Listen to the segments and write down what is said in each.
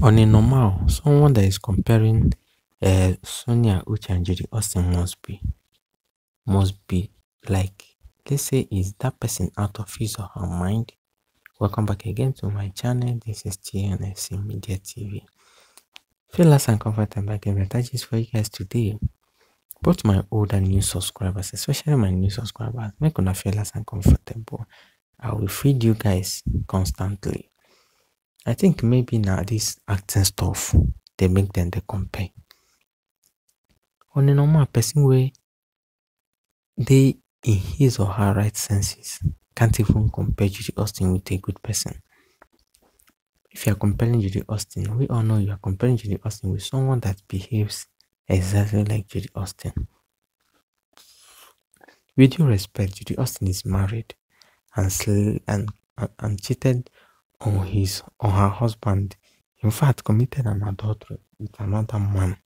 On a normal, someone that is comparing uh, Sonia Uche and Judy Austin must be must be like let's say is that person out of his or her mind. Welcome back again to my channel. This is TNSC Media TV. Feel and comfortable again better for you guys today. Both my old and new subscribers, especially my new subscribers, make una feel less and comfortable. I will feed you guys constantly. I think maybe now this acting stuff they make them they compare. On a normal person way they in his or her right senses can't even compare Judy Austin with a good person. If you are comparing Judy Austin, we all know you are comparing Judy Austin with someone that behaves exactly like Judy Austin. With due respect, Judy Austin is married and and, and cheated on his or her husband. In fact, committed an adultery with another man.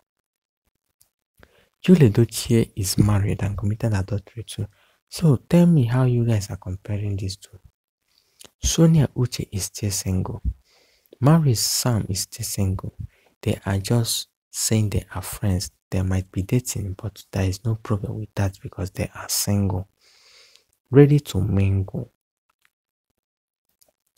Yul Edochie is married and committed adultery too. So tell me how you guys are comparing these two. Sonia Uche is still single. Maurice Sam is still single. They are just saying they are friends. They might be dating, but there is no problem with that because they are single. Ready to mingle.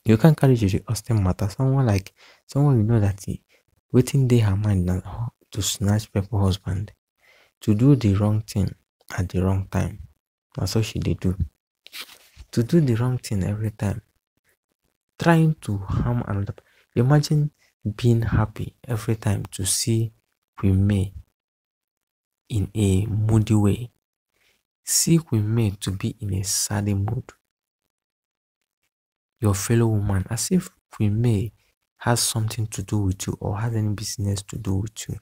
You can't carry Judy Austin matter. Someone like someone you know that he waiting there her mind to snatch people husband. To do the wrong thing at the wrong time. That's what she did do. To do the wrong thing every time. Trying to harm another. Imagine being happy every time to see Queen May in a moody way. See Queen May to be in a sad mood your fellow woman as if we May has something to do with you or has any business to do with you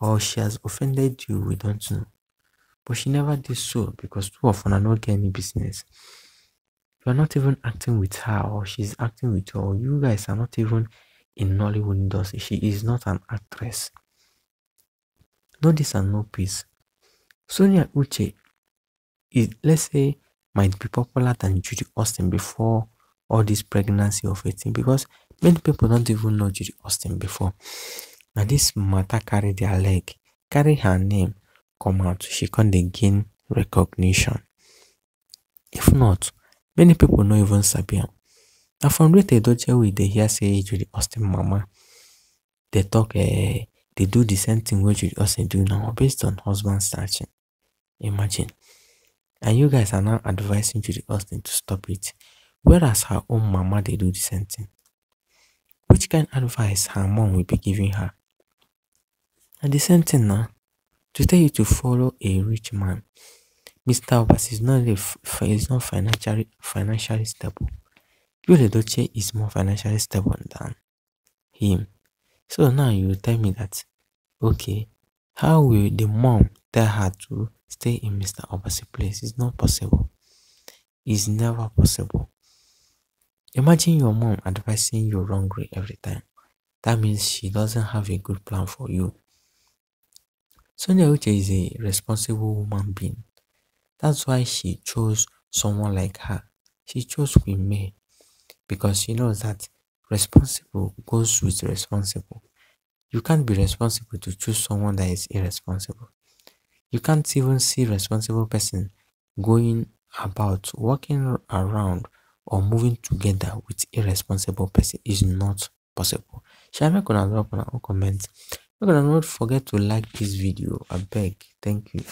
or she has offended you, we don't know. But she never did so because two of them are not getting any business. You are not even acting with her or she's acting with you or you guys are not even in Nollywood industry. She is not an actress. No this and no peace. Sonia Uche is let's say might be popular than Judy Austin before all this pregnancy of a thing because many people don't even know Judy Austin before. Now this matter carry their leg, carry her name, come out, she can dey gain recognition. If not, many people no even sabi am. Na from Rita Edochie we dey hear say Judy Austin mama dey talk uh, dey do the same thing wey Judy Austin do now based on husband searching. Imagine. And you guys are now advising Judy Austin to stop it. Whereas her own mama dey do the same thing. Which kind advice her mom will be giving her? And the same thing now, to tell you to follow a rich man. Mr. Obasi is not a, is not financially financially stable. Yul Edochie is more financially stable than him. So now you tell me that okay, how will the mom tell her to stay in Mr. Obasi place? It's not possible. It's never possible. Imagine your mom advising you wrongly every time. That means she doesn't have a good plan for you. Sonia Uche is a responsible woman being. That's why she chose someone like her. She chose Queen May because she knows that responsible goes with responsible. You can't be responsible to choose someone that is irresponsible. You can't even see responsible person going about walking around or moving together with irresponsible person is not possible. Shall I make una drop una comment? Make una not forget to like this video. I beg. Thank you.